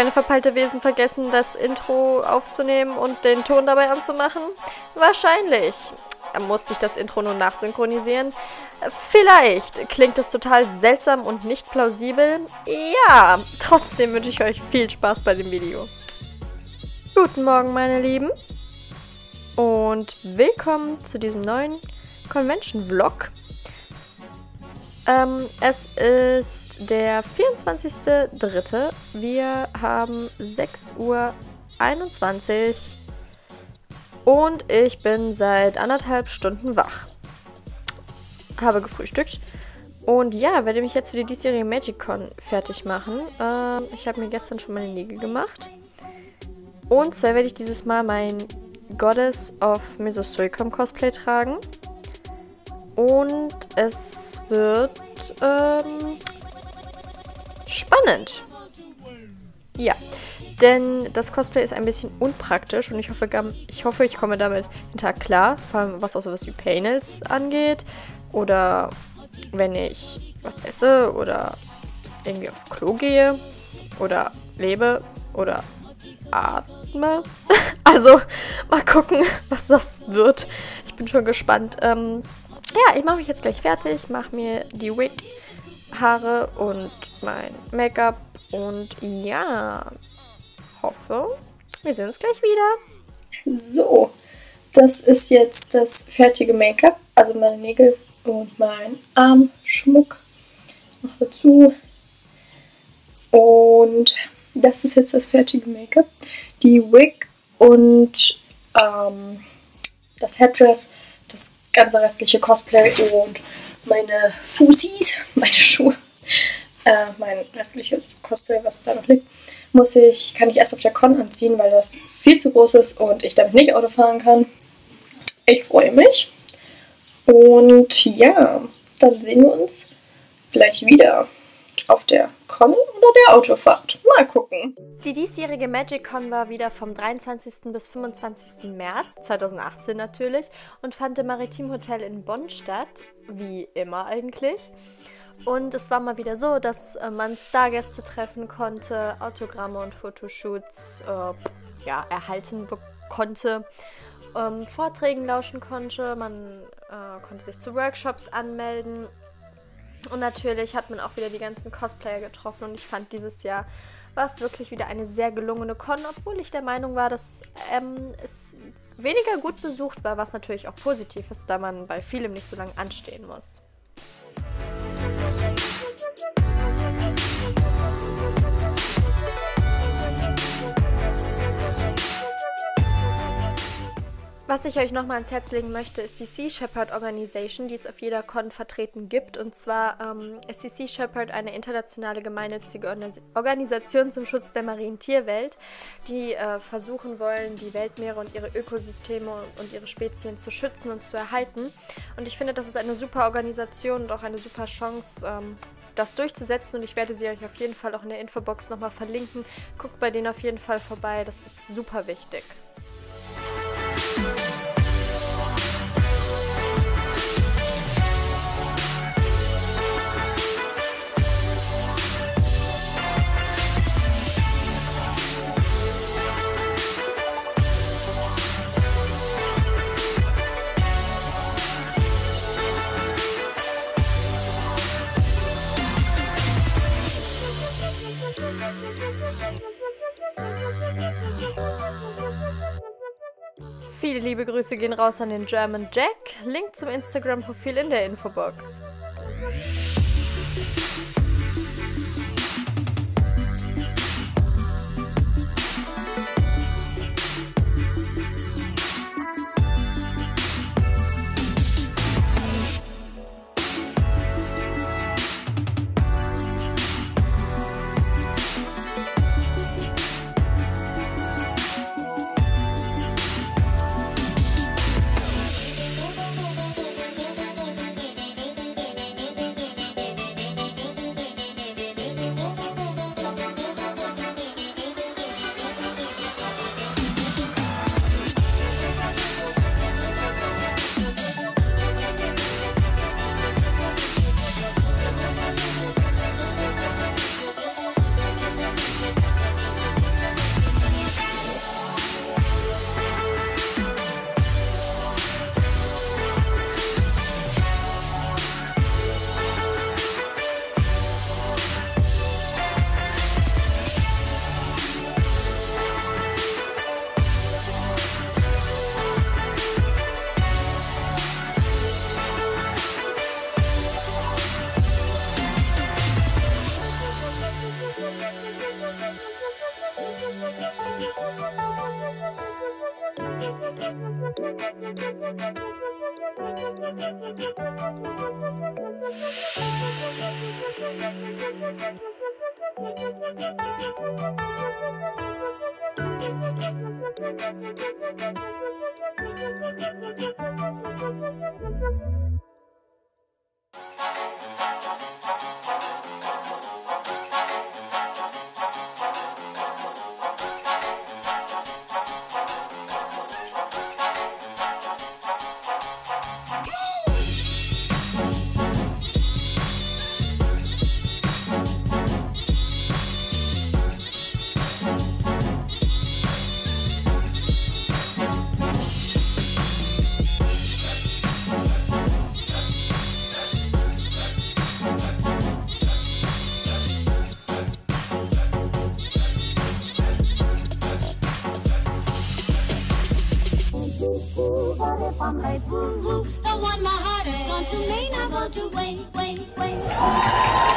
kleine verpeilte Wesen vergessen, das Intro aufzunehmen und den Ton dabei anzumachen? Wahrscheinlich. Musste ich das Intro nun nachsynchronisieren? Vielleicht klingt es total seltsam und nicht plausibel. Ja, trotzdem wünsche ich euch viel Spaß bei dem Video. Guten Morgen, meine Lieben. Und willkommen zu diesem neuen Convention-Vlog. Ähm, es ist der 24.03. Wir haben 6.21 Uhr und ich bin seit anderthalb Stunden wach. Habe gefrühstückt. Und ja, werde mich jetzt für die diesjährige MagicCon fertig machen. Ähm, ich habe mir gestern schon meine Nägel gemacht. Und zwar werde ich dieses Mal mein Goddess of Mesozoikum Cosplay tragen. Und es wird ähm, spannend. Ja, denn das Cosplay ist ein bisschen unpraktisch und ich hoffe, ich, hoffe, ich komme damit den Tag klar, vor allem was auch sowas wie Panels angeht oder wenn ich was esse oder irgendwie auf Klo gehe oder lebe oder atme. also mal gucken, was das wird. Ich bin schon gespannt. Ähm, ja, ich mache mich jetzt gleich fertig, mache mir die Wig, Haare und mein Make-up und ja, hoffe, wir sehen uns gleich wieder. So, das ist jetzt das fertige Make-up, also meine Nägel und mein Armschmuck noch dazu. Und das ist jetzt das fertige Make-up. Die Wig und ähm, das Headdress, das ganze restliche Cosplay und meine Fusis, meine Schuhe, äh, mein restliches Cosplay, was da noch liegt, muss ich, kann ich erst auf der Con anziehen, weil das viel zu groß ist und ich damit nicht Auto fahren kann. Ich freue mich. Und ja, dann sehen wir uns gleich wieder auf der Con oder der Autofahrt. Mal gucken. Die diesjährige MagicCon war wieder vom 23. bis 25. März 2018 natürlich und fand im Maritim Hotel in Bonn statt, wie immer eigentlich. Und es war mal wieder so, dass äh, man Stargäste treffen konnte, Autogramme und Fotoshoots äh, ja, erhalten konnte, ähm, Vorträgen lauschen konnte, man äh, konnte sich zu Workshops anmelden und natürlich hat man auch wieder die ganzen Cosplayer getroffen und ich fand dieses Jahr war es wirklich wieder eine sehr gelungene Con, obwohl ich der Meinung war, dass ähm, es weniger gut besucht war, was natürlich auch positiv ist, da man bei vielem nicht so lange anstehen muss. Was ich euch nochmal ans Herz legen möchte, ist die Sea Shepherd Organization, die es auf jeder Con vertreten gibt. Und zwar ähm, ist die Sea Shepherd eine internationale gemeinnützige Organisation zum Schutz der marinen Tierwelt, die äh, versuchen wollen, die Weltmeere und ihre Ökosysteme und ihre Spezien zu schützen und zu erhalten. Und ich finde, das ist eine super Organisation und auch eine super Chance, ähm, das durchzusetzen und ich werde sie euch auf jeden Fall auch in der Infobox nochmal verlinken. Guckt bei denen auf jeden Fall vorbei, das ist super wichtig. Grüße gehen raus an den German Jack. Link zum Instagram-Profil in der Infobox. I boo-boo. The one my heart has gone to may not want to wait, wait, wait.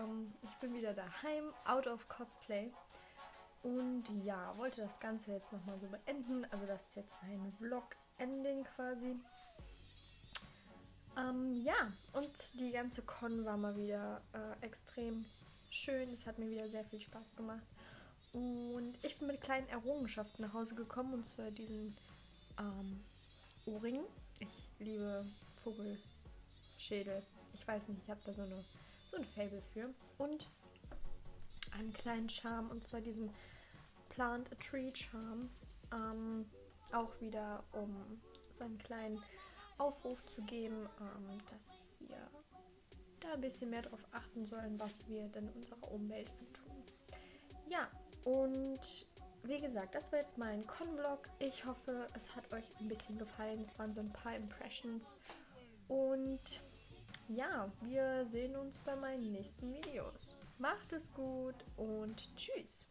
Ähm, ich bin wieder daheim, out of Cosplay. Und ja, wollte das Ganze jetzt nochmal so beenden. Also das ist jetzt mein Vlog-Ending quasi. Ähm, ja, und die ganze Con war mal wieder äh, extrem schön. Es hat mir wieder sehr viel Spaß gemacht. Und ich bin mit kleinen Errungenschaften nach Hause gekommen. Und zwar diesen ähm, Ohrringen. Ich liebe Vogelschädel. Ich weiß nicht, ich habe da so, eine, so ein Fable für. Und einen kleinen Charme. Und zwar diesen Plant a Tree Charm. Ähm, auch wieder, um so einen kleinen Aufruf zu geben, ähm, dass wir da ein bisschen mehr darauf achten sollen, was wir denn unserer Umwelt antun. Ja, und wie gesagt, das war jetzt mein Con-Vlog. Ich hoffe, es hat euch ein bisschen gefallen. Es waren so ein paar Impressions. Und ja, wir sehen uns bei meinen nächsten Videos. Macht es gut und tschüss.